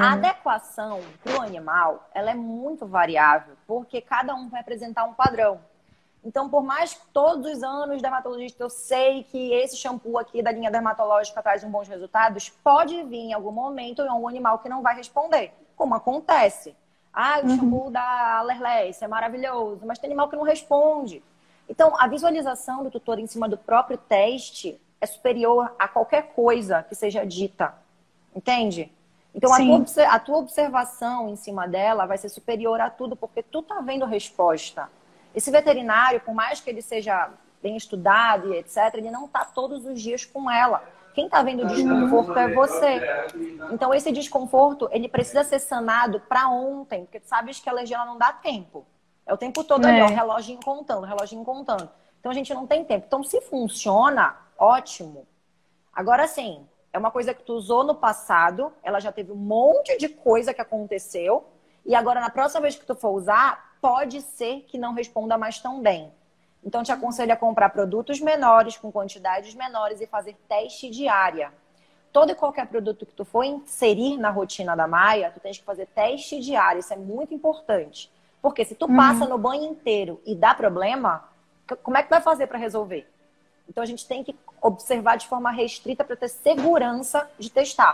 A uhum. adequação para o animal, ela é muito variável, porque cada um vai apresentar um padrão. Então, por mais que todos os anos, dermatologista, eu sei que esse shampoo aqui da linha dermatológica traz um bons resultados, pode vir em algum momento um animal que não vai responder, como acontece. Ah, o uhum. shampoo da Allerless é maravilhoso, mas tem animal que não responde. Então, a visualização do tutor em cima do próprio teste é superior a qualquer coisa que seja dita. Entende? Então, a tua, a tua, observação em cima dela vai ser superior a tudo, porque tu tá vendo resposta. Esse veterinário, por mais que ele seja bem estudado e etc., ele não tá todos os dias com ela. Quem está vendo o desconforto é você. Então, esse desconforto, ele precisa ser sanado para ontem, porque tu sabes que a alergia não dá tempo. É o tempo todo é. ali, ó, o reloginho contando, o reloginho contando. Então, a gente não tem tempo. Então, se funciona, ótimo. Agora, sim, é uma coisa que tu usou no passado, ela já teve um monte de coisa que aconteceu, e agora, na próxima vez que tu for usar, pode ser que não responda mais tão bem. Então, te aconselho a comprar produtos menores, com quantidades menores e fazer teste diária. Todo e qualquer produto que tu for inserir na rotina da Maia, tu tens que fazer teste diário. Isso é muito importante. Porque se tu uhum. passa no banho inteiro e dá problema, como é que vai fazer para resolver? Então, a gente tem que observar de forma restrita para ter segurança de testar.